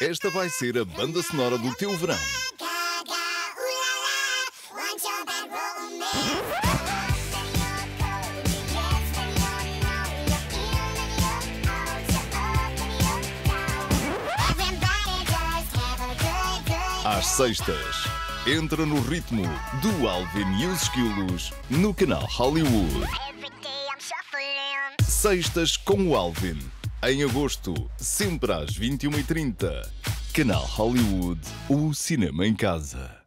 Esta vai ser a banda sonora do teu verão. Às sextas, entra no ritmo do Alvin e os Esquilos no canal Hollywood. Sextas com o Alvin. Em agosto, sempre às 21h30. Canal Hollywood, o cinema em casa.